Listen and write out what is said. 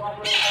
popular